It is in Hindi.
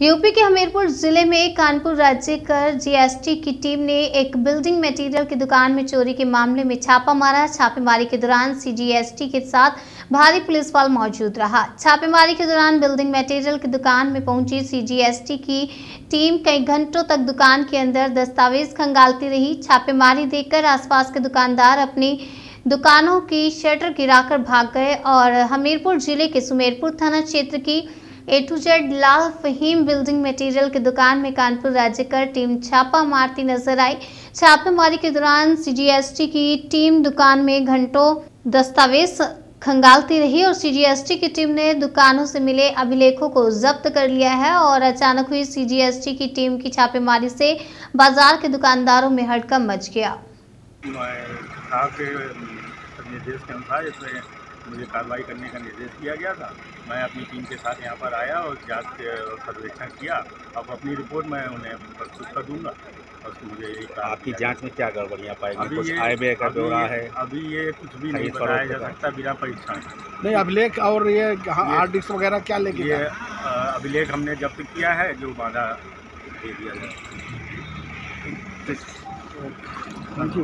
यूपी के हमीरपुर ज़िले में कानपुर राज्य कर जीएसटी की टीम ने एक बिल्डिंग मटेरियल की दुकान में चोरी के मामले में छापा मारा। छापेमारी के दौरान सीजीएसटी के साथ भारी पुलिस बल मौजूद रहा। छापेमारी के दौरान बिल्डिंग मटेरियल की दुकान में पहुँची सीजीएसटी की टीम कई घंटों तक दुकान के अंदर दस्तावेज़ खंगालती रही। छापेमारी देखकर आसपास के दुकानदार अपनी दुकानों की शटर गिराकर भाग गए और हमीरपुर ज़िले के सुमेरपुर थाना क्षेत्र की A to Z Lal Fahim building material की दुकान में कानपुर राज्य कर टीम छापा मारती नज़र आई। छापेमारी के दौरान सीजीएसटी की टीम दुकान में घंटों दस्तावेज़ खंगालती रही और सीजीएसटी की टीम ने दुकानों से मिले अभिलेखों को जब्त कर लिया है और अचानक हुई सीजीएसटी की टीम की छापेमारी से बाज़ार के दुकानदारों में हड़कम मच गया। निर्देश के अनुसार इसमें मुझे कार्रवाई करने का निर्देश दिया गया था। मैं अपनी टीम के साथ यहाँ पर आया और जाँच सर्वेक्षण किया। अब अपनी रिपोर्ट मैं उन्हें प्रस्तुत कर दूँगा बस मुझे यही आपकी जाँच में क्या गड़बड़ियाँ पाएगी अभी कुछ ये आय व्यय का ब्यौरा है? अभी ये कुछ भी नहीं बताया जा सकता बिना परीक्षण नहीं अभिलेख और ये हार्ड डिस्क वगैरह क्या लेके ये गए? अभिलेख हमने जब्त किया है जो बाधा दे दिया जाए थैंक यू